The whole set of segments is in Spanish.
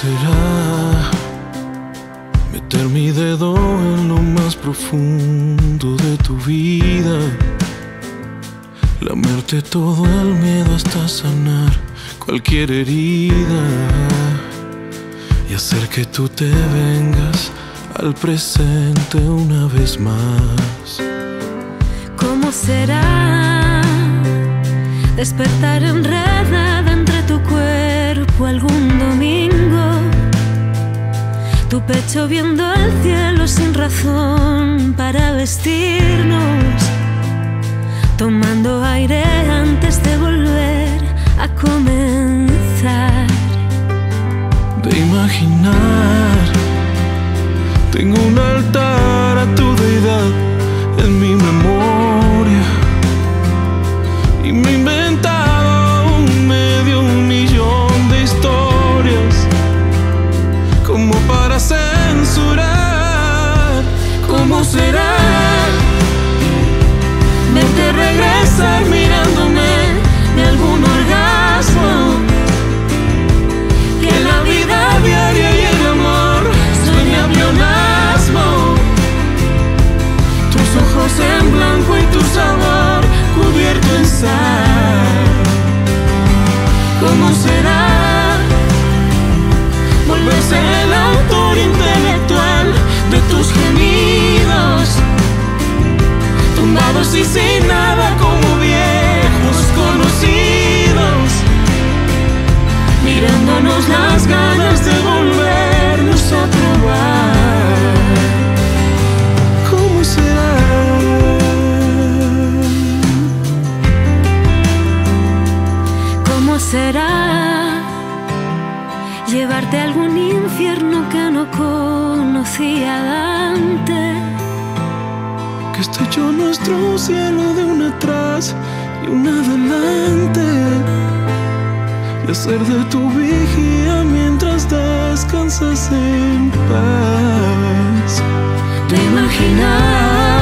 será meter mi dedo en lo más profundo de tu vida? Lamerte todo el miedo hasta sanar cualquier herida y hacer que tú te vengas al presente una vez más. ¿Cómo será despertar enredada entre tu cuerpo algún domingo? Tu pecho viendo el cielo sin razón para vestirnos, tomando aire antes de volver ¿Cómo será volverse el autor intelectual de tus gemidos? Tumbados y sin nada como viejos conocidos mirándonos las ganas será llevarte a algún infierno que no conocía antes? Que está hecho nuestro cielo de un atrás y un adelante. Y hacer de tu vigía mientras descansas en paz. De imaginar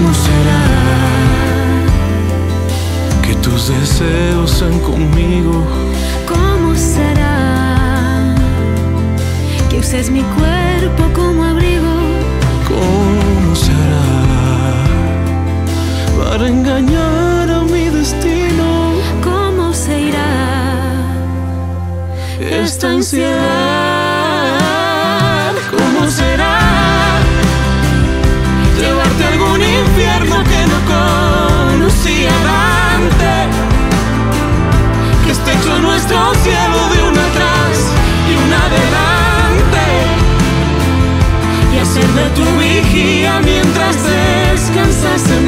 ¿Cómo será que tus deseos sean conmigo? ¿Cómo será que uses mi cuerpo como abrigo? ¿Cómo será para engañar a mi destino ¿Cómo se irá esta ansiedad? Nuestro cielo de un atrás y un adelante. Y hacer de tu vigía mientras descansas.